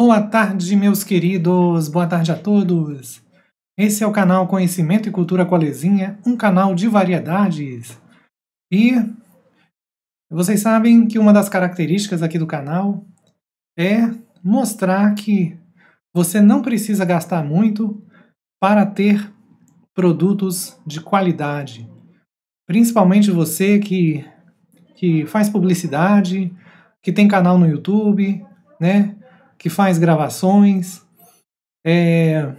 Boa tarde, meus queridos. Boa tarde a todos. Esse é o canal Conhecimento e Cultura Colezinha, um canal de variedades. E vocês sabem que uma das características aqui do canal é mostrar que você não precisa gastar muito para ter produtos de qualidade. Principalmente você que, que faz publicidade, que tem canal no YouTube, né? Que faz gravações, é,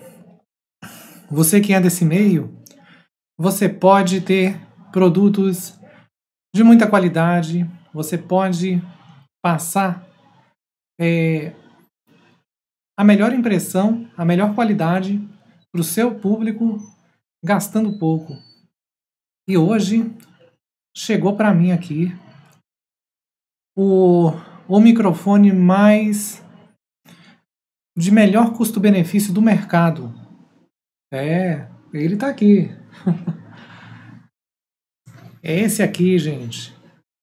você que é desse meio, você pode ter produtos de muita qualidade, você pode passar é, a melhor impressão, a melhor qualidade para o seu público gastando pouco. E hoje chegou para mim aqui o, o microfone mais de melhor custo-benefício do mercado. É, ele está aqui. é esse aqui, gente.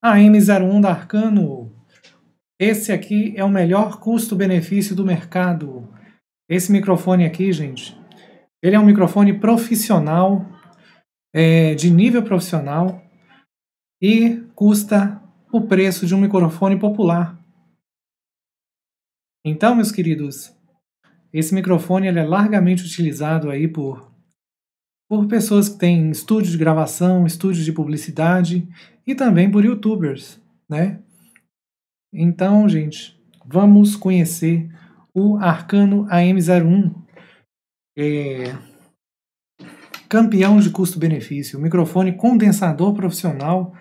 A M01 da Arcano. Esse aqui é o melhor custo-benefício do mercado. Esse microfone aqui, gente, ele é um microfone profissional, é, de nível profissional, e custa o preço de um microfone popular. Então, meus queridos, esse microfone ele é largamente utilizado aí por, por pessoas que têm estúdios de gravação, estúdios de publicidade e também por youtubers, né? Então, gente, vamos conhecer o Arcano AM01, é, campeão de custo-benefício, microfone condensador profissional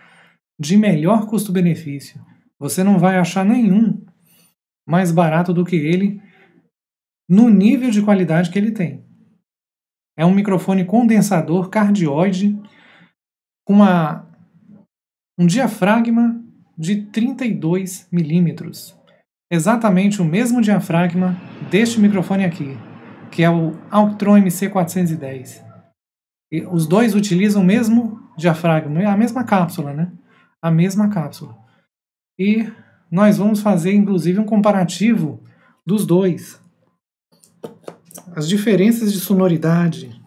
de melhor custo-benefício. Você não vai achar nenhum mais barato do que ele no nível de qualidade que ele tem. É um microfone condensador cardioide com uma, um diafragma de 32 milímetros. Exatamente o mesmo diafragma deste microfone aqui, que é o Alctron MC410. E os dois utilizam o mesmo diafragma, a mesma cápsula, né? A mesma cápsula. E nós vamos fazer, inclusive, um comparativo dos dois as diferenças de sonoridade.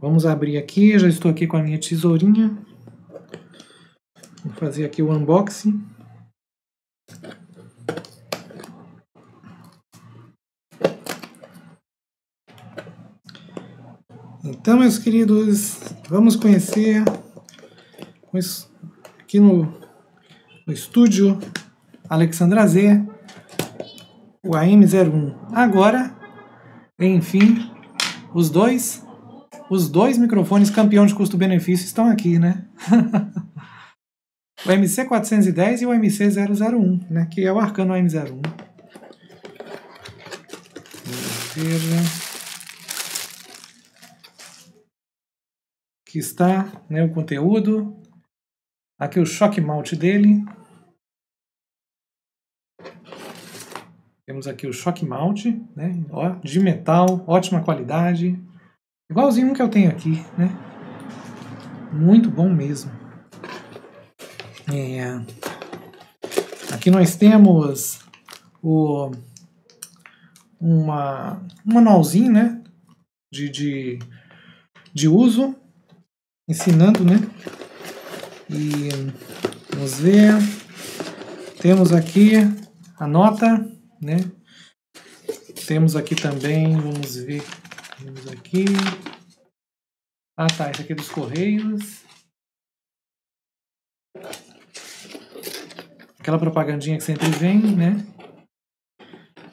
Vamos abrir aqui, já estou aqui com a minha tesourinha. Vou fazer aqui o unboxing. Então, meus queridos, vamos conhecer aqui no, no estúdio Alexandra Z o AM01. Agora enfim, os dois, os dois microfones campeão de custo-benefício estão aqui, né? o MC410 e o MC001, né? Que é o Arcano AM01. Aqui está né, o conteúdo. Aqui o choque malte dele. Temos aqui o choque malte, né? Ó, de metal, ótima qualidade. Igualzinho que eu tenho aqui, né? Muito bom mesmo. É... Aqui nós temos o uma, um manualzinho, né? De, de, de uso, ensinando, né? E vamos ver. Temos aqui a nota né? Temos aqui também, vamos ver, temos aqui. Ah, tá, esse aqui é dos Correios. Aquela propagandinha que sempre vem, né?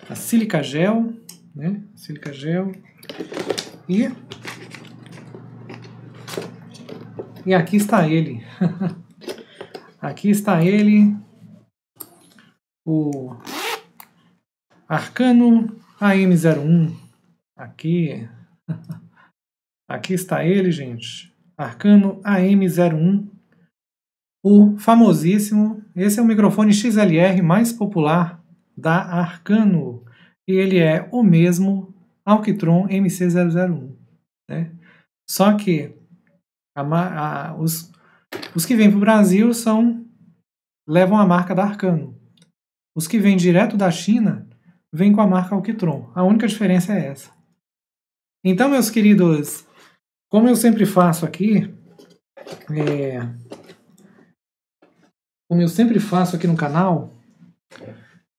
A sílica gel, né? Sílica gel. E E aqui está ele. aqui está ele. O Arcano AM01. Aqui. Aqui está ele, gente. Arcano AM01. O famosíssimo. Esse é o microfone XLR mais popular da Arcano. E ele é o mesmo Alctron MC001. Né? Só que a, a, os, os que vêm para o Brasil são levam a marca da Arcano. Os que vêm direto da China vem com a marca Alquitron. A única diferença é essa. Então, meus queridos, como eu sempre faço aqui, é, como eu sempre faço aqui no canal,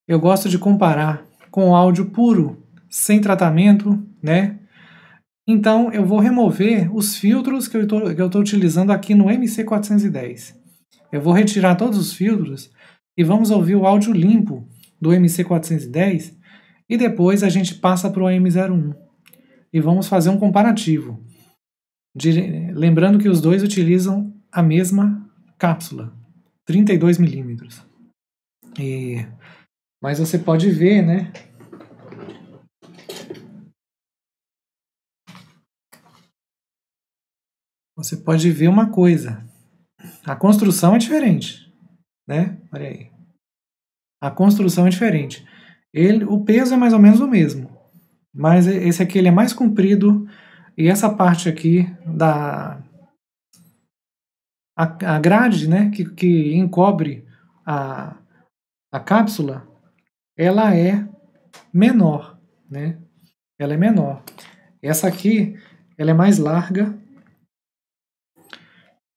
eu gosto de comparar com o áudio puro, sem tratamento, né? Então eu vou remover os filtros que eu estou utilizando aqui no MC410. Eu vou retirar todos os filtros e vamos ouvir o áudio limpo do MC410 e depois a gente passa para o AM01 e vamos fazer um comparativo. De, lembrando que os dois utilizam a mesma cápsula, 32 milímetros. E, mas você pode ver, né? Você pode ver uma coisa. A construção é diferente, né? Olha aí. A construção é diferente. Ele, o peso é mais ou menos o mesmo, mas esse aqui ele é mais comprido e essa parte aqui da a, a grade, né, que, que encobre a, a cápsula, ela é menor, né? Ela é menor. Essa aqui, ela é mais larga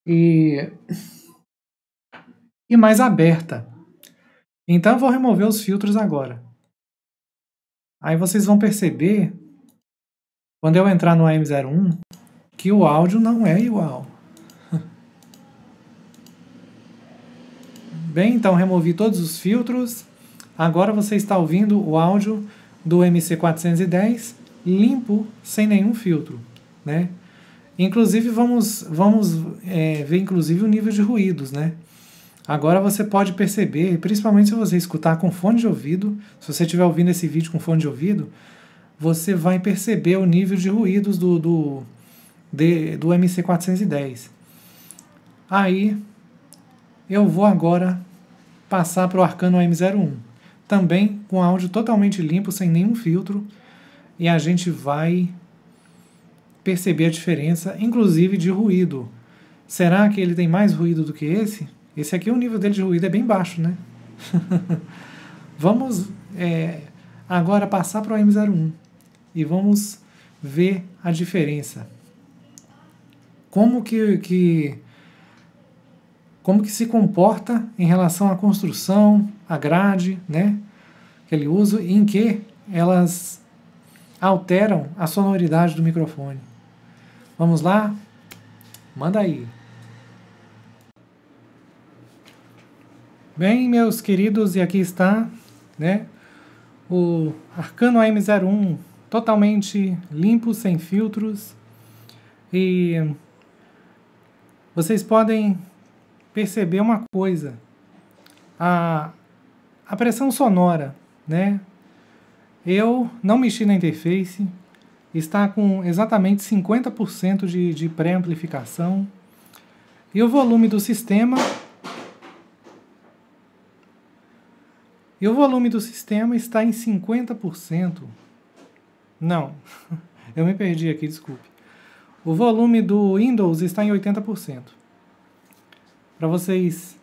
e e mais aberta. Então eu vou remover os filtros agora. Aí vocês vão perceber, quando eu entrar no AM01, que o áudio não é igual. Bem, então removi todos os filtros. Agora você está ouvindo o áudio do MC410 limpo, sem nenhum filtro, né? Inclusive vamos, vamos é, ver inclusive o nível de ruídos, né? Agora você pode perceber, principalmente se você escutar com fone de ouvido, se você estiver ouvindo esse vídeo com fone de ouvido, você vai perceber o nível de ruídos do, do, de, do MC410. Aí eu vou agora passar para o Arcano M01, também com áudio totalmente limpo, sem nenhum filtro, e a gente vai perceber a diferença, inclusive de ruído. Será que ele tem mais ruído do que esse? Esse aqui, o nível dele de ruído é bem baixo, né? vamos é, agora passar para o M01 e vamos ver a diferença. Como que, que, como que se comporta em relação à construção, à grade, né? Que ele usa e em que elas alteram a sonoridade do microfone. Vamos lá? Manda aí. Bem, meus queridos, e aqui está, né, o Arcano AM01 totalmente limpo, sem filtros. E vocês podem perceber uma coisa. A, a pressão sonora, né? Eu não mexi na interface, está com exatamente 50% de, de pré-amplificação. E o volume do sistema E o volume do sistema está em 50%. Não, eu me perdi aqui, desculpe. O volume do Windows está em 80%. Para vocês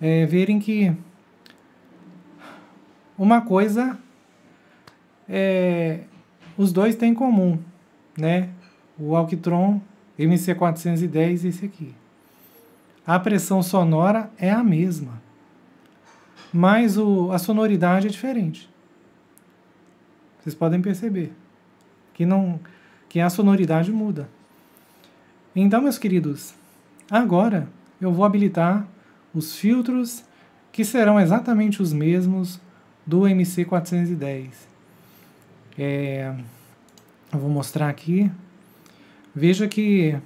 é, verem que uma coisa é, os dois têm em comum, né? O Alctron MC410 e esse aqui. A pressão sonora é a mesma mas o, a sonoridade é diferente. Vocês podem perceber que não que a sonoridade muda. Então, meus queridos, agora eu vou habilitar os filtros que serão exatamente os mesmos do MC410. É, eu vou mostrar aqui. Veja que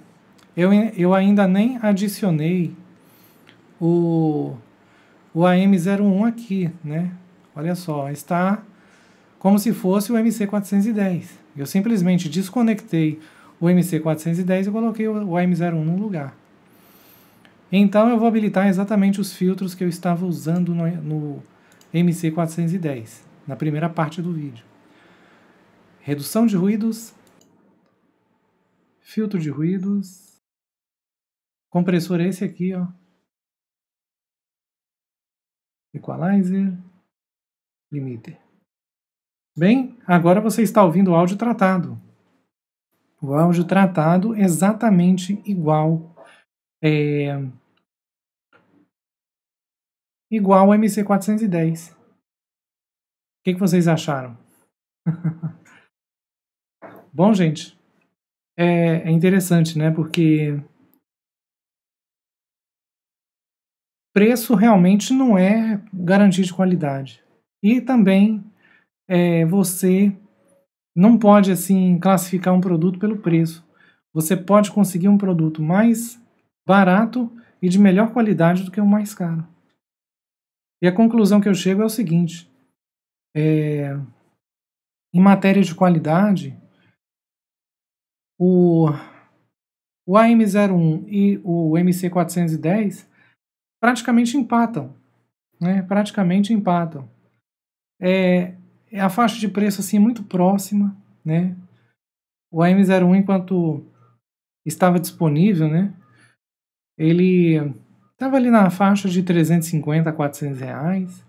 eu, eu ainda nem adicionei o o AM01 aqui, né? Olha só, está como se fosse o MC410. Eu simplesmente desconectei o MC410 e coloquei o AM01 no lugar. Então eu vou habilitar exatamente os filtros que eu estava usando no, no MC410, na primeira parte do vídeo. Redução de ruídos, filtro de ruídos, compressor esse aqui, ó, equalizer, limiter. Bem, agora você está ouvindo o áudio tratado. O áudio tratado exatamente igual é, igual ao MC410. O que, que vocês acharam? Bom, gente, é, é interessante, né? Porque preço realmente não é garantia de qualidade. E também é, você não pode assim classificar um produto pelo preço. Você pode conseguir um produto mais barato e de melhor qualidade do que o mais caro. E a conclusão que eu chego é o seguinte: é, em matéria de qualidade, o, o AM01 e o MC410 praticamente empatam. Né? Praticamente empatam. É, é a faixa de preço assim muito próxima, né? O AM01 enquanto estava disponível, né? Ele estava ali na faixa de 350 a 400 reais,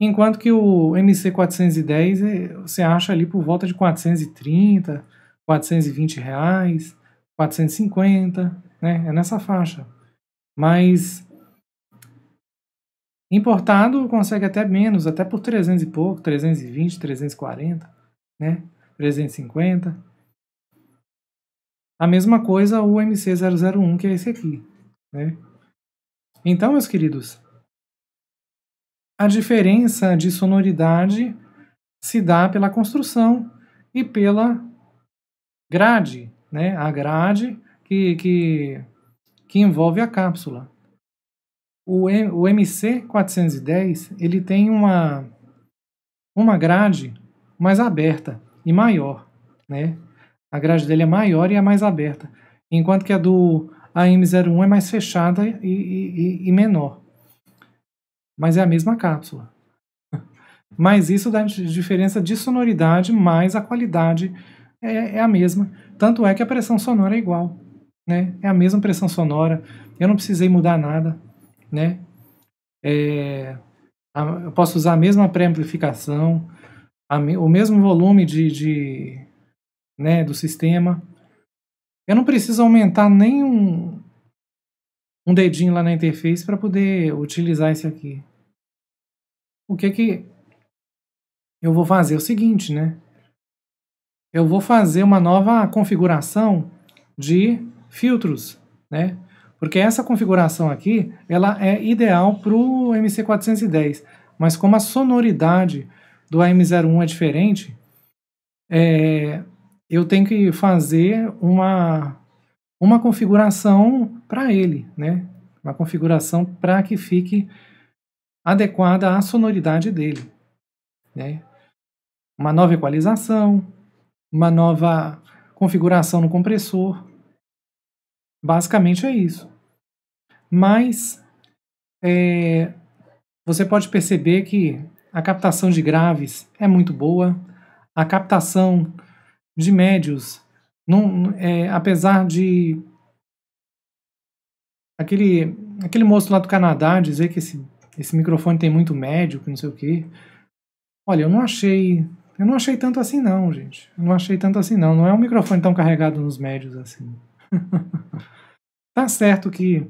enquanto que o MC410 é, você acha ali por volta de 430, 420 reais, 450, né? É nessa faixa. Mas Importado consegue até menos, até por 300 e pouco, 320, 340, né? 350. A mesma coisa o MC001, que é esse aqui, né? Então, meus queridos, a diferença de sonoridade se dá pela construção e pela grade, né? A grade que, que, que envolve a cápsula. O, o MC410 ele tem uma, uma grade mais aberta e maior, né? A grade dele é maior e é mais aberta, enquanto que a do AM01 é mais fechada e, e, e menor. Mas é a mesma cápsula. Mas isso dá diferença de sonoridade, mas a qualidade é, é, a mesma. Tanto é que a pressão sonora é igual. Né? É a mesma pressão sonora. Eu não precisei mudar nada né? É, eu posso usar a mesma pré-amplificação, o mesmo volume de, de, né, do sistema. Eu não preciso aumentar nem um, um dedinho lá na interface para poder utilizar esse aqui. O que que eu vou fazer? É o seguinte, né? Eu vou fazer uma nova configuração de filtros, né? Porque essa configuração aqui, ela é ideal para o MC410, mas como a sonoridade do AM01 é diferente, é, eu tenho que fazer uma, uma configuração para ele, né? Uma configuração para que fique adequada à sonoridade dele, né? Uma nova equalização, uma nova configuração no compressor, Basicamente é isso. Mas é, você pode perceber que a captação de graves é muito boa, a captação de médios, não, é, apesar de aquele, aquele moço lá do Canadá dizer que esse, esse microfone tem muito médio, que não sei o que. Olha, eu não achei. Eu não achei tanto assim não, gente. Eu não achei tanto assim não. Não é um microfone tão carregado nos médios assim. tá certo que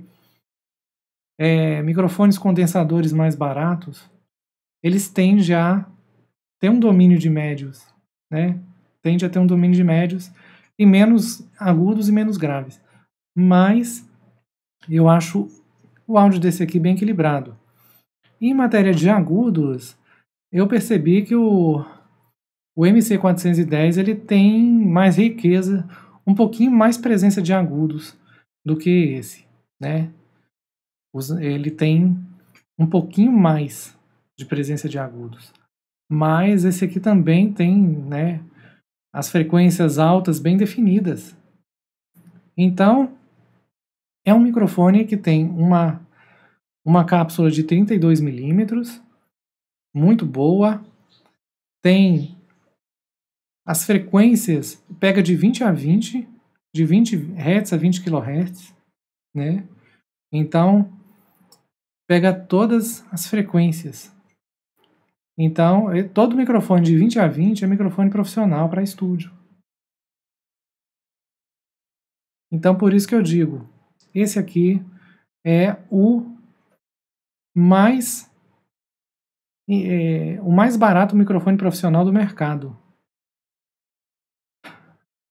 é, microfones condensadores mais baratos, eles tendem a ter um domínio de médios, né? Tende a ter um domínio de médios e menos agudos e menos graves. Mas eu acho o áudio desse aqui bem equilibrado. em matéria de agudos, eu percebi que o, o MC410 ele tem mais riqueza, um pouquinho mais presença de agudos do que esse, né? Ele tem um pouquinho mais de presença de agudos. Mas esse aqui também tem, né, as frequências altas bem definidas. Então, é um microfone que tem uma uma cápsula de 32 milímetros, muito boa, tem as frequências, pega de 20 a 20, de 20 Hz a 20 kHz, né? Então, pega todas as frequências. Então, todo microfone de 20 a 20 é microfone profissional para estúdio. Então, por isso que eu digo, esse aqui é o mais é, o mais barato microfone profissional do mercado.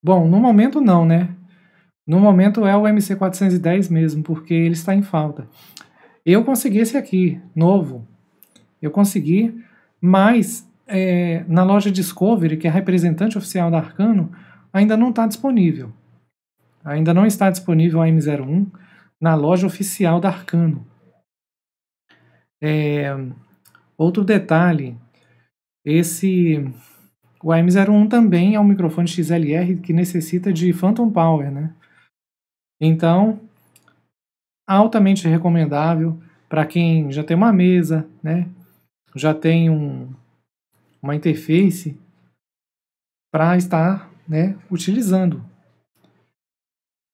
Bom, no momento não, né? No momento é o MC410 mesmo, porque ele está em falta. Eu consegui esse aqui, novo. Eu consegui, mas é, na loja Discovery, que é a representante oficial da Arcano, ainda não está disponível. Ainda não está disponível a M01 na loja oficial da Arcano. É, outro detalhe, esse o AM01 também é um microfone XLR que necessita de Phantom Power, né? Então, altamente recomendável para quem já tem uma mesa, né? Já tem um, uma interface para estar, né, utilizando.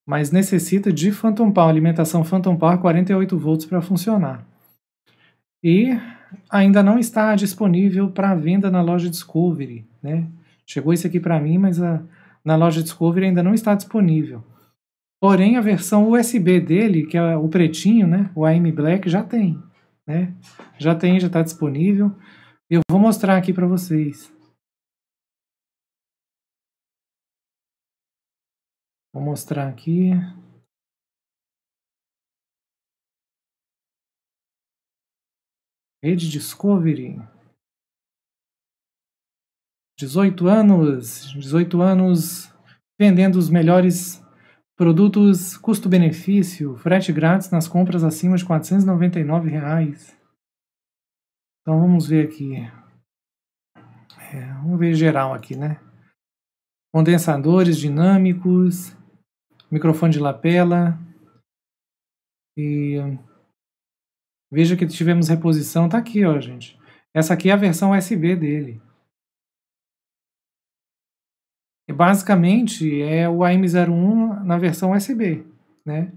Mas necessita de Phantom Power, alimentação Phantom Power 48 volts para funcionar. E ainda não está disponível para venda na loja Discovery, né? Chegou esse aqui para mim, mas a, na loja Discovery ainda não está disponível. Porém, a versão USB dele, que é o pretinho, né, o AM Black, já tem, né? Já tem, já está disponível. Eu vou mostrar aqui para vocês. Vou mostrar aqui. Rede Discovery. 18 anos, 18 anos vendendo os melhores produtos custo-benefício, frete grátis nas compras acima de 499 reais. Então vamos ver aqui. É, vamos ver geral aqui, né? Condensadores dinâmicos, microfone de lapela e Veja que tivemos reposição, tá aqui, ó, gente. Essa aqui é a versão USB dele. E basicamente é o AM01 na versão USB, né?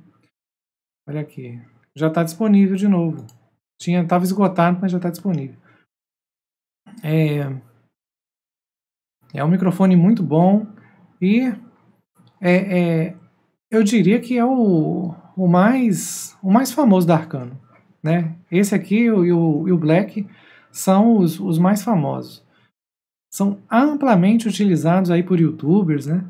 Olha aqui. Já está disponível de novo. Tinha, estava esgotado, mas já está disponível. É, é um microfone muito bom e é, é, eu diria que é o, o, mais, o mais famoso da Arcano. Né? Esse aqui e o, o Black são os, os mais famosos. São amplamente utilizados aí por youtubers, né?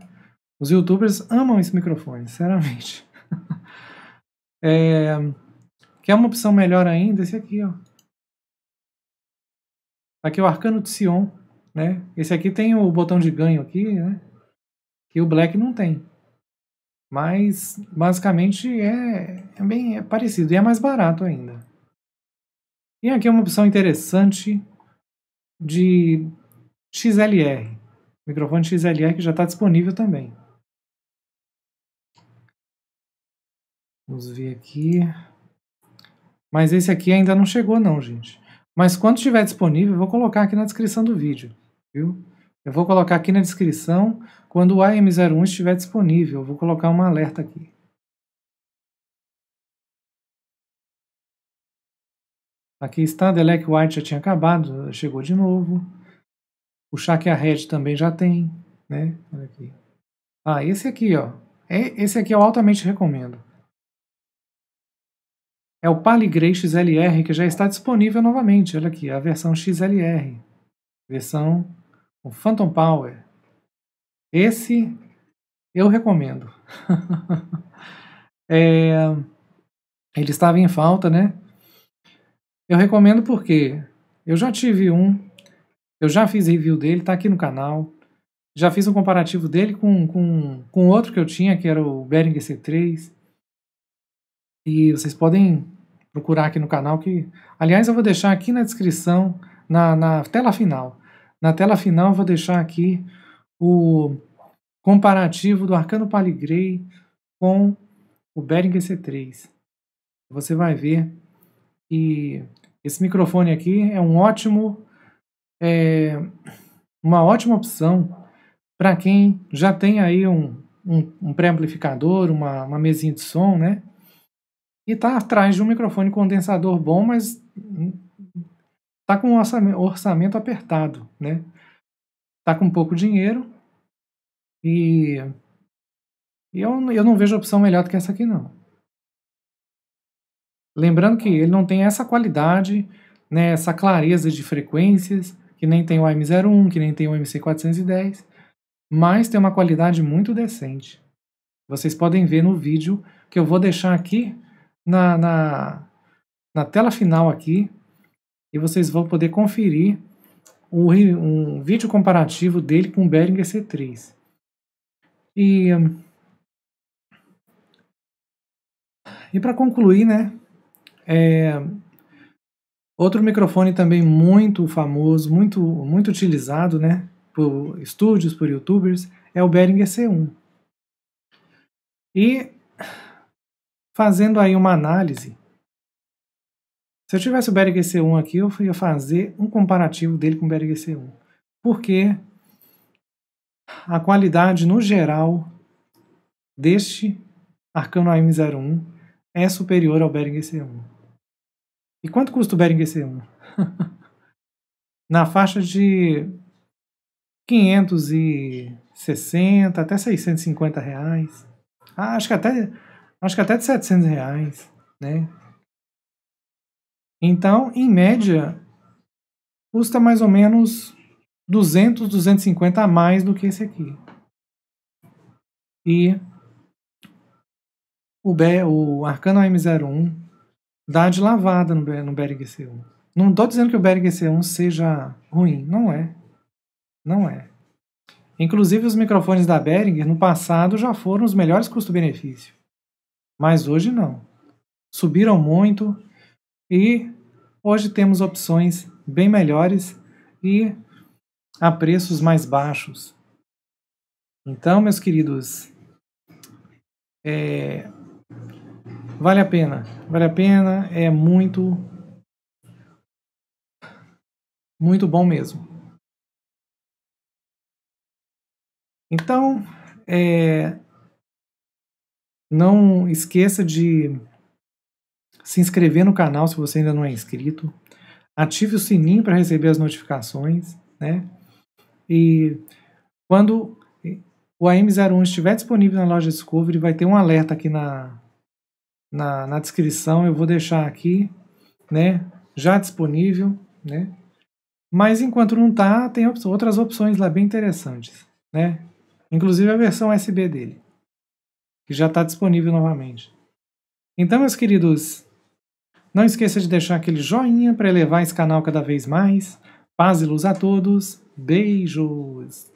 Os youtubers amam esse microfone, sinceramente. é, quer uma opção melhor ainda? Esse aqui, ó. Aqui é o Arcano de Sion, né? Esse aqui tem o botão de ganho aqui, né? Que o Black não tem. Mas basicamente é, é bem é parecido e é mais barato ainda. E aqui é uma opção interessante de XLR. Microfone XLR que já está disponível também. Vamos ver aqui. Mas esse aqui ainda não chegou não, gente. Mas quando estiver disponível, eu vou colocar aqui na descrição do vídeo, viu? Eu vou colocar aqui na descrição quando o AM01 estiver disponível. Eu vou colocar um alerta aqui. Aqui está, Delec White já tinha acabado, chegou de novo. O Shakia Red também já tem, né? Olha aqui. Ah, esse aqui, ó. É, esse aqui eu altamente recomendo. É o Paligrey XLR que já está disponível novamente. Olha aqui, a versão XLR. Versão o Phantom Power. Esse eu recomendo. é, ele estava em falta, né? Eu recomendo porque eu já tive um, eu já fiz review dele, tá aqui no canal. Já fiz um comparativo dele com, com, com outro que eu tinha, que era o Behringer C3. E vocês podem procurar aqui no canal que... Aliás, eu vou deixar aqui na descrição, na, na tela final. Na tela final vou deixar aqui o comparativo do Arcano Paligrey com o Behringer C3. Você vai ver que esse microfone aqui é um ótimo, é, uma ótima opção para quem já tem aí um, um, um pré-amplificador, uma, uma mesinha de som, né? E está atrás de um microfone condensador bom, mas está com o orçamento, apertado, né? Está com pouco dinheiro e, e eu, eu não vejo opção melhor do que essa aqui, não. Lembrando que ele não tem essa qualidade, né, essa clareza de frequências, que nem tem o AM01, que nem tem o MC410, mas tem uma qualidade muito decente. Vocês podem ver no vídeo que eu vou deixar aqui na, na, na tela final aqui e vocês vão poder conferir um, um vídeo comparativo dele com o Behringer C3. E, e para concluir, né, é, outro microfone também muito famoso, muito, muito utilizado, né, por estúdios, por youtubers, é o Behringer C1. E fazendo aí uma análise, se eu tivesse o Behringer C1 aqui, eu ia fazer um comparativo dele com o Behringer C1. Porque a qualidade no geral deste Arcano AM01 é superior ao Behringer C1. E quanto custa o Behringer C1? Na faixa de 560 até 650 reais. Ah, acho que até acho que até de 700 reais, né? Então, em média, custa mais ou menos 200, 250 a mais do que esse aqui. E o, B, o Arcano M01 dá de lavada no, no Behringer C1. Não estou dizendo que o Behringer C1 seja ruim, não é. Não é. Inclusive os microfones da Behringer no passado já foram os melhores custo-benefício. Mas hoje não. Subiram muito e hoje temos opções bem melhores e a preços mais baixos. Então, meus queridos, é, Vale a pena. Vale a pena. É muito. Muito bom mesmo. Então, é, não esqueça de se inscrever no canal se você ainda não é inscrito. Ative o sininho para receber as notificações, né? E quando o AM01 estiver disponível na loja Discovery, vai ter um alerta aqui na, na, na descrição, eu vou deixar aqui, né, já disponível, né, mas enquanto não está, tem op outras opções lá bem interessantes, né, inclusive a versão USB dele, que já está disponível novamente. Então, meus queridos, não esqueça de deixar aquele joinha para elevar esse canal cada vez mais. Paz e luz a todos. Beijos!